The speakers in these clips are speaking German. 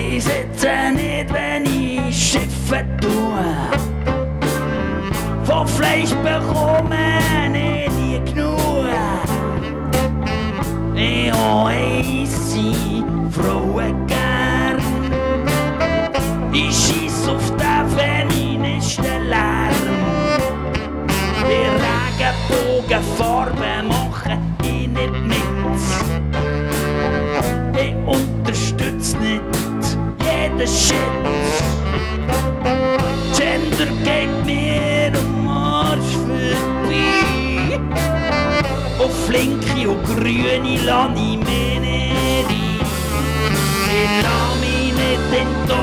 Ich sitze nicht, wenn ich Schiffe tue. Von Fleisch bekomme ich nie genug. Ich heisse Frauen gern. Ich Auf linke und grüne lasse ich mich nicht ein. Ich lasse mich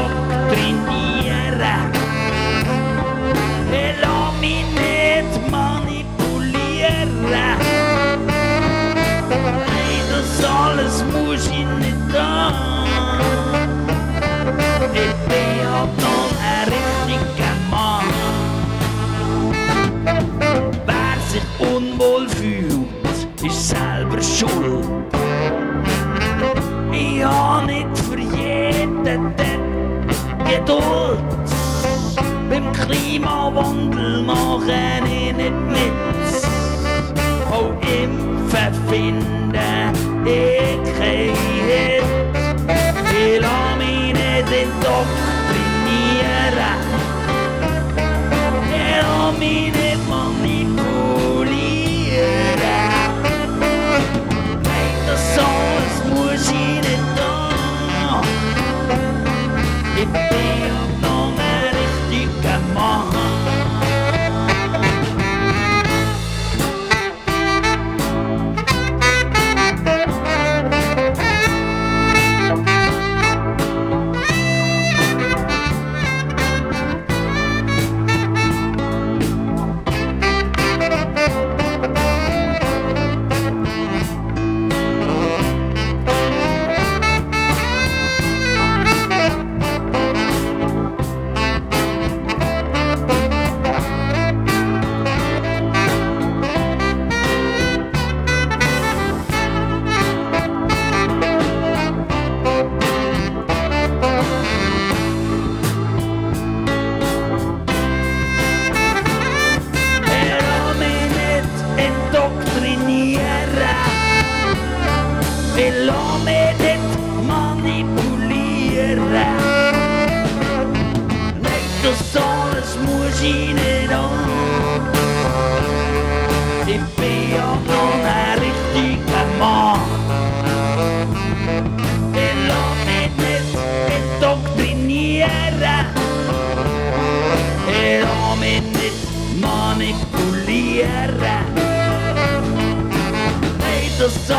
be on it Fordi at den. Er død. Hvem krimer vundel må rende ind et net Og oh, infa finda Ich lass mich nicht manipulieren. Nein, das alles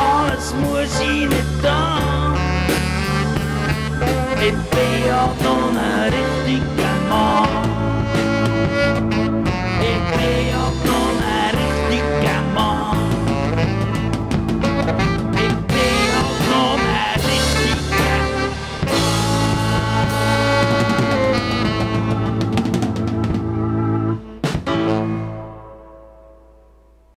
alles muss ich nicht da. Ich bin ja noch ein